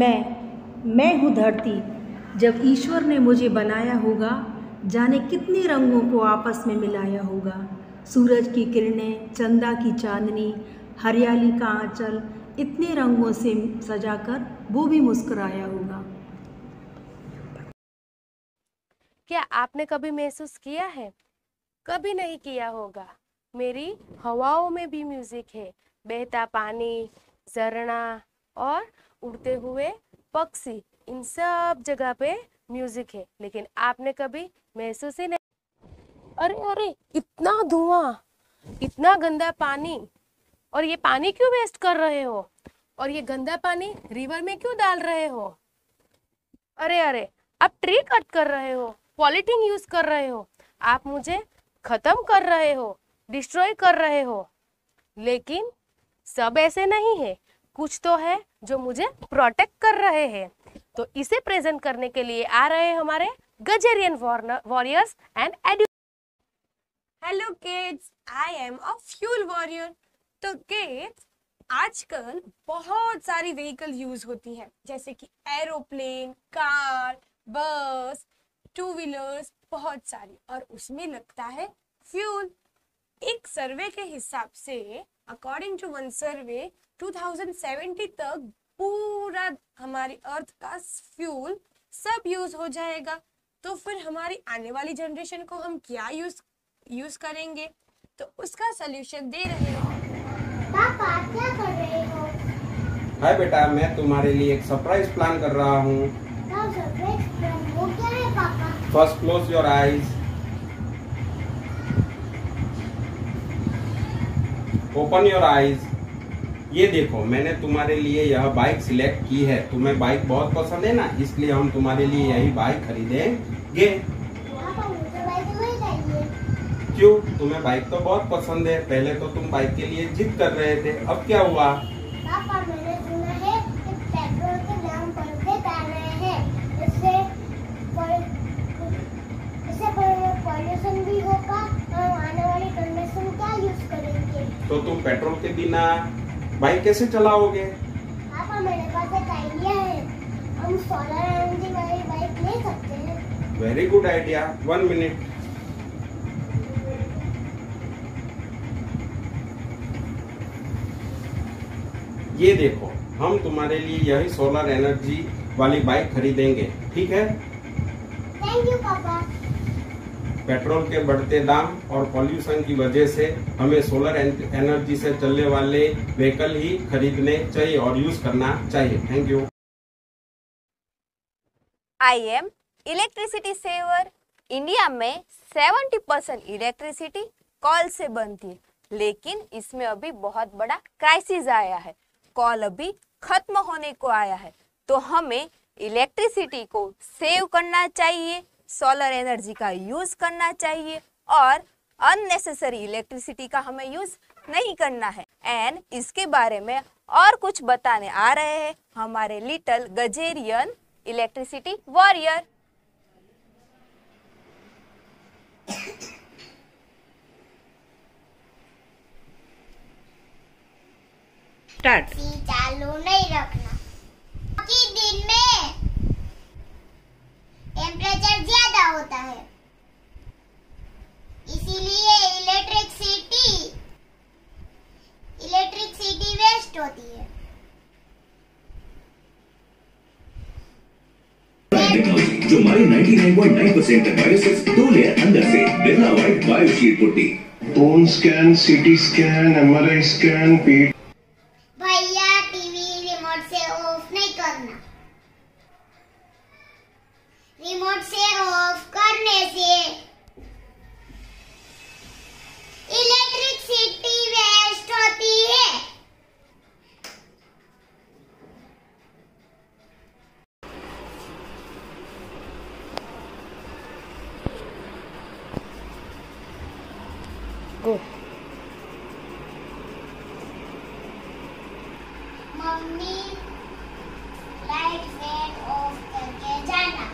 मैं मैं हूँ धरती। जब ईश्वर ने मुझे बनाया होगा, जाने कितने रंगों को आपस में मिलाया होगा। सूरज की किरणें, चंदा की चांदनी, हरियाली का आंचल, इतने रंगों से सजाकर वो भी मुस्कुराया होगा। क्या आपने कभी महसूस किया है? कभी नहीं किया होगा। मेरी हवाओं में भी म्यूज़िक है। बहता पानी, झरना और उड़ते हुए पक्षी, इन सब जगह पे म्यूज़िक है। लेकिन आपने कभी महसूस ही नहीं अरे अरे, इतना धुआँ, इतना गंदा पानी, और ये पानी क्यों वेस्ट कर रहे हो? और ये गंदा पानी रिवर में क्यों डाल रहे हो? अरे अरे, आप ट्री कट कर रहे हो पॉलिथीन यूज़ कर रहे हो। आप मुझे खत्म कर रहे हो डिस्ट्रॉय कर रहे हो। लेकिन सब ऐसे नहीं है। कुछ तो है जो मुझे प्रोटेक्ट कर रहे हैं। तो इसे प्रेजेंट करने के लिए आ रहे हैं हमारे Gajerian warriors and edu hello kids I am a fuel warrior तो किड्स आजकल बहुत सारी व्हीकल यूज़ होती हैं, जैसे कि aeroplane car bus two wheelers बहुत सारी। और उसमें लगता है फ्यूल एक सर्वे के हिसाब से अकॉर्डिंग टू वन सर्वे 2070 तक पूरा हमारी अर्थ का फ्यूल सब यूज़ हो जाएगा। तो फिर हमारी आने वाली जनरेशन को हम क्या यूज़ यूज़ करेंगे? तो उसका सोल्यूशन दे रहे हैं। पापा क्या कर रहे हो? हाय बेटा मैं तुम्हारे लिए एक सरप्राइज़ प्लान कर रहा हूँ। क्या सरप्राइज़ प्लान वो क्या है पापा? First close your eyes open your eyes ये देखो मैंने तुम्हारे लिए यह बाइक सिलेक्ट की है। तुम्हें बाइक बहुत पसंद है ना? इसलिए हम तुम्हारे लिए यही बाइक खरीदेंगे। बाइक क्यों? तुम्हें बाइक तो बहुत पसंद है। पहले तो तुम बाइक के लिए जिद कर रहे थे। अब क्या हुआ? पापा मैंने सुना है कि पेट्रोल के दाम बढ़ते जा रहे हैं। इससे इससे पॉल्यूशन भी होगा और आने वाली जनरेशन क्या यूज़ करेंगे? तो तुम पेट्रोल के बिना बाइक कैसे चलाओगे? पापा मेरे पास एक आइडिया है। हम सोलर एनर्जी वाली बाइक ले सकते हैं। Very good idea one minute ये देखो हम तुम्हारे लिए यही सोलर एनर्जी वाली बाइक खरीदेंगे। ठीक है? थैंक यू पापा। पेट्रोल के बढ़ते दाम और पॉल्यूशन की वजह से हमें सोलर एनर्जी से चलने वाले व्हीकल ही खरीदने चाहिए और यूज़ करना चाहिए। Thank you I am electricity saver India में 70 परसेंट इलेक्ट्रिसिटी कॉल से बनती है। लेकिन इसमें अभी बहुत बड़ा क्राइसिस आया है। कॉल अभी खत्म होने को आया है। तो हमें इलेक्ट्रिसिटी को सेव करना चाहिए। सोलर एनर्जी का यूज़ करना चाहिए और अननेसेसरी इलेक्ट्रिसिटी का हमें यूज़ नहीं करना है। एंड इसके बारे में और कुछ बताने आ रहे हैं हमारे little Gajerian electricity warrior start चालू नहीं रखना। दिन में टेम्परेचर ज़्यादा होता है। इसीलिए इलेक्ट्रिसिटी इलेक्ट्रिसिटी वेस्ट होती है। जो हमारी 99.9 परसेंट वायरसेस दो लेयर अंदर से Birla white bioshield putty. Bone scan CT scan MRI scan पीट इलेक्ट्रिसिटी वेस्ट होती है। मम्मी लाइट ऑफ़ करके जाना।